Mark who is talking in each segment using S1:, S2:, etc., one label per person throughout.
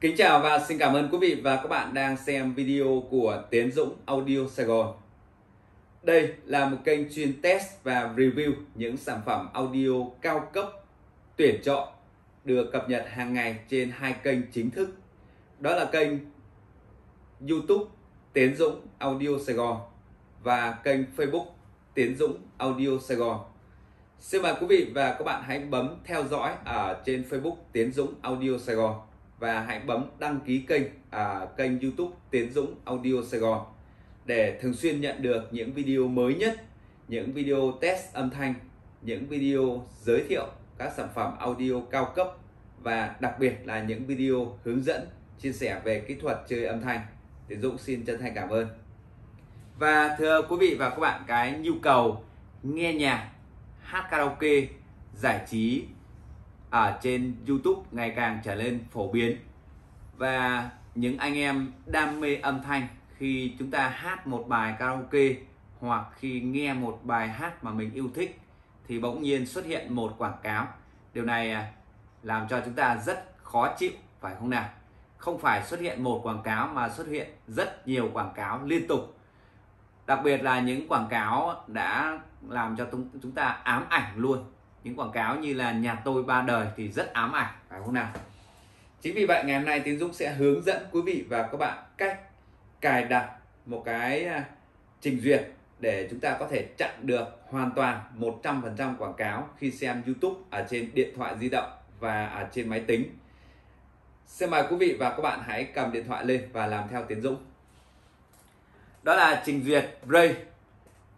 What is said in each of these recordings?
S1: Kính chào và xin cảm ơn quý vị và các bạn đang xem video của Tiến Dũng Audio Sài Gòn. Đây là một kênh chuyên test và review những sản phẩm audio cao cấp tuyển chọn được cập nhật hàng ngày trên hai kênh chính thức. Đó là kênh YouTube Tiến Dũng Audio Sài Gòn và kênh Facebook Tiến Dũng Audio Sài Gòn. Xin mời quý vị và các bạn hãy bấm theo dõi ở trên Facebook Tiến Dũng Audio Sài Gòn và hãy bấm đăng ký kênh à, kênh YouTube Tiến Dũng Audio Sài Gòn để thường xuyên nhận được những video mới nhất, những video test âm thanh, những video giới thiệu các sản phẩm audio cao cấp và đặc biệt là những video hướng dẫn chia sẻ về kỹ thuật chơi âm thanh. Tiến Dũng xin chân thành cảm ơn. Và thưa quý vị và các bạn, cái nhu cầu nghe nhạc, hát karaoke, giải trí ở trên YouTube ngày càng trở nên phổ biến. Và những anh em đam mê âm thanh khi chúng ta hát một bài karaoke hoặc khi nghe một bài hát mà mình yêu thích thì bỗng nhiên xuất hiện một quảng cáo. Điều này à, làm cho chúng ta rất khó chịu, phải không nào? Không phải xuất hiện một quảng cáo mà xuất hiện rất nhiều quảng cáo liên tục. Đặc biệt là những quảng cáo đã làm cho chúng ta ám ảnh luôn những quảng cáo như là nhà tôi ba đời thì rất ám ảnh à, phải không nào chính vì vậy, ngày hôm nay tiến dũng sẽ hướng dẫn quý vị và các bạn cách cài đặt một cái à, trình duyệt để chúng ta có thể chặn được hoàn toàn 100% quảng cáo khi xem YouTube ở trên điện thoại di động và ở trên máy tính. Xin mời quý vị và các bạn hãy cầm điện thoại lên và làm theo Tiến Dũng. Đó là trình duyệt Ray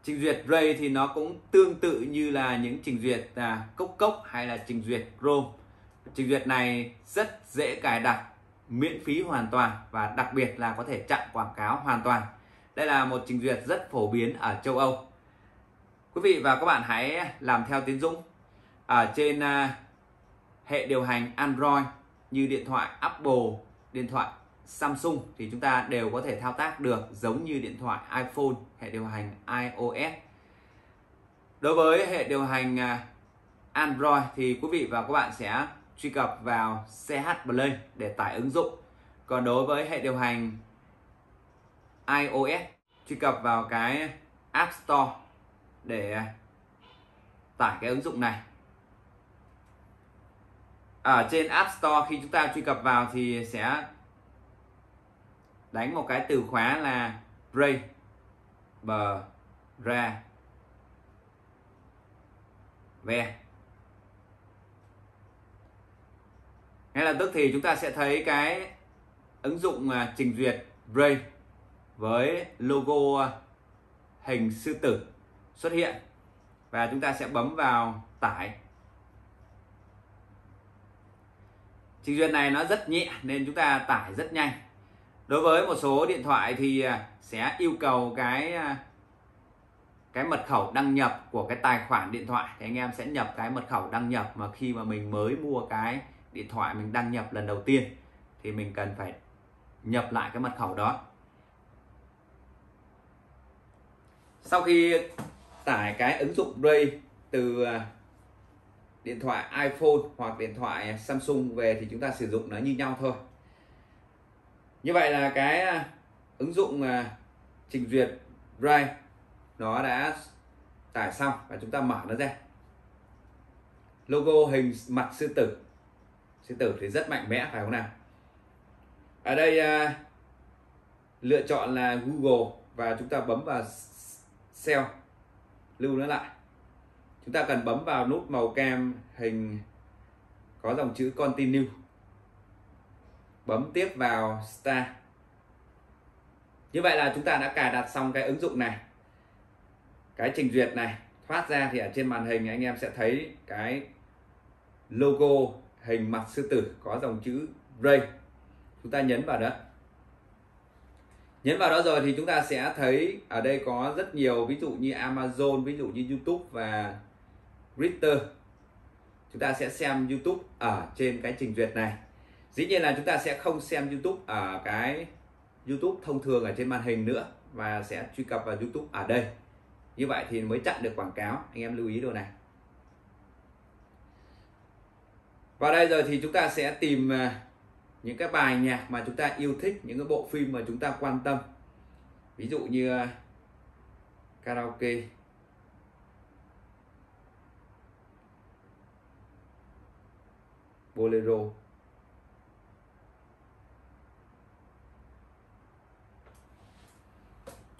S1: trình duyệt Ray thì nó cũng tương tự như là những trình duyệt à, cốc cốc hay là trình duyệt Chrome trình duyệt này rất dễ cài đặt miễn phí hoàn toàn và đặc biệt là có thể chặn quảng cáo hoàn toàn. Đây là một trình duyệt rất phổ biến ở châu Âu. Quý vị và các bạn hãy làm theo tiến Dũng. Ở trên à, hệ điều hành Android như điện thoại Apple điện thoại Samsung thì chúng ta đều có thể thao tác được giống như điện thoại iPhone, hệ điều hành iOS. Đối với hệ điều hành à, Android thì quý vị và các bạn sẽ truy cập vào CH Play để tải ứng dụng. Còn đối với hệ điều hành iOS, truy cập vào cái App Store để tải cái ứng dụng này. Ở trên App Store khi chúng ta truy cập vào thì sẽ đánh một cái từ khóa là break bờ ra, ve. Ngay lập tức thì chúng ta sẽ thấy cái ứng dụng à, trình duyệt Bray với logo à, hình sư tử xuất hiện. Và chúng ta sẽ bấm vào tải. Trình duyệt này nó rất nhẹ nên chúng ta tải rất nhanh đối với một số điện thoại thì à, sẽ yêu cầu cái à, cái mật khẩu đăng nhập của cái tài khoản điện thoại. Thì anh em sẽ nhập cái mật khẩu đăng nhập mà khi mà mình mới mua cái điện thoại mình đăng nhập lần đầu tiên thì mình cần phải nhập lại cái mật khẩu đó. Sau khi tải cái ứng dụng Ray từ à, điện thoại iPhone hoặc điện thoại Samsung về thì chúng ta sử dụng nó như nhau thôi như vậy là cái à, ứng dụng à, trình duyệt Brave nó đã tải xong và chúng ta mở nó ra. Logo hình mặt sư tử. Sư tử thì rất mạnh mẽ, phải không nào? Ở đây à, lựa chọn là Google và chúng ta bấm vào Sell, lưu nó lại. Chúng ta cần bấm vào nút màu cam hình có dòng chữ Continue bấm tiếp vào Start. Như vậy là chúng ta đã cài đặt xong cái ứng dụng này, cái trình duyệt này, thoát ra thì ở trên màn hình anh em sẽ thấy cái logo hình mặt sư tử có dòng chữ Ray. Chúng ta nhấn vào đó. Nhấn vào đó rồi thì chúng ta sẽ thấy ở đây có rất nhiều, ví dụ như Amazon, ví dụ như YouTube và Twitter chúng ta sẽ xem YouTube ở trên cái trình duyệt này dĩ nhiên là chúng ta sẽ không xem YouTube ở cái YouTube thông thường ở trên màn hình nữa và sẽ truy cập vào YouTube ở đây. Như vậy thì mới chặn được quảng cáo. Anh em lưu ý điều này. Và đây rồi thì chúng ta sẽ tìm à, những cái bài nhạc mà chúng ta yêu thích, những cái bộ phim mà chúng ta quan tâm. Ví dụ như à, karaoke. Bolero.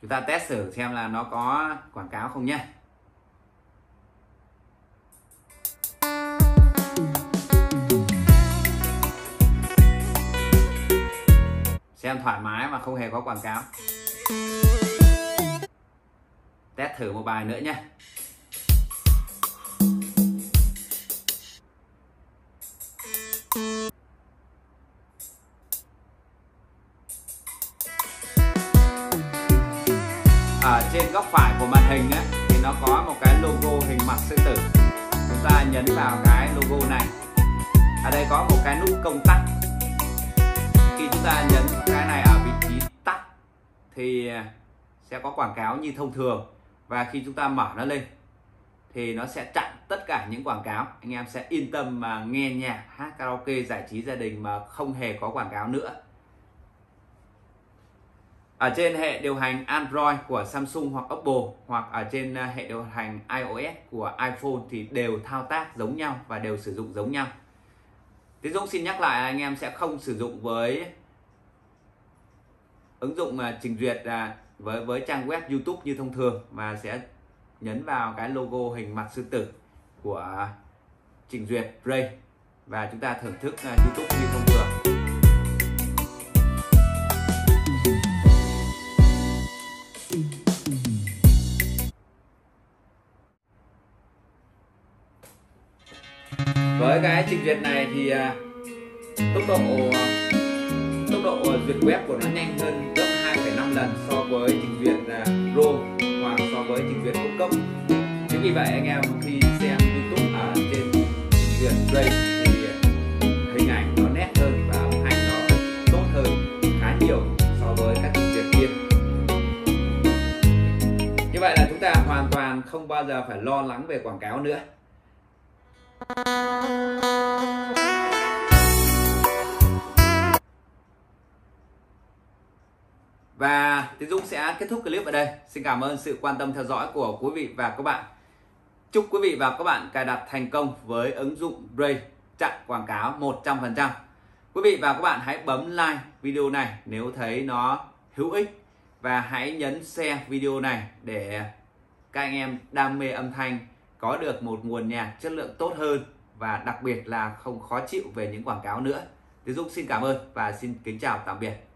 S1: Chúng ta test thử xem là nó có quảng cáo không nhé. Xem thoải mái mà không hề có quảng cáo. Test thử một bài nữa nhé. Ở trên góc phải của màn hình ấy, thì nó có một cái logo hình mặt sư tử. Chúng ta nhấn vào cái logo này. Ở đây có một cái nút công tắc. Khi chúng ta nhấn cái này ở vị trí tắt thì ờ, sẽ có quảng cáo như thông thường. Và khi chúng ta mở nó lên thì nó sẽ chặn tất cả những quảng cáo. Anh em sẽ yên tâm mà nghe nhạc hát karaoke giải trí gia đình mà không hề có quảng cáo nữa ở trên hệ điều hành Android của Samsung hoặc Apple hoặc ở trên ờ, hệ điều hành iOS của iPhone thì đều thao tác giống nhau và đều sử dụng giống nhau. Tiến Dũng xin nhắc lại, anh em sẽ không sử dụng với ứng dụng ờ, trình duyệt à, với với trang web YouTube như thông thường, mà sẽ nhấn vào cái logo hình mặt sư tử của trình duyệt Ray và chúng ta thưởng thức ờ, YouTube như thông thường. Cái trình duyệt này thì à, tốc độ tốc độ duyệt web của nó nhanh hơn gấp 2,5 lần so với trình duyệt à, Pro hoặc so với trình duyệt công cộng chính vì vậy anh em khi xem YouTube ở trên trình duyệt Play thì hình ảnh nó nét hơn và âm thanh nó tốt hơn khá nhiều so với các trình duyệt kia. Như vậy là chúng ta hoàn toàn không bao giờ phải lo lắng về quảng cáo nữa. Và Tiến Dũng sẽ kết thúc clip ở đây. Xin cảm ơn sự quan tâm theo dõi của quý vị và các bạn. Chúc quý vị và các bạn cài đặt thành công với ứng dụng Brave chặn quảng cáo 100%. Quý vị và các bạn hãy bấm like video này nếu thấy nó hữu ích và hãy nhấn share video này để các anh em đam mê âm thanh có được một nguồn nhạc chất lượng tốt hơn và đặc biệt là không khó chịu về những quảng cáo nữa. Tiến Dũng xin cảm ơn và xin kính chào tạm biệt.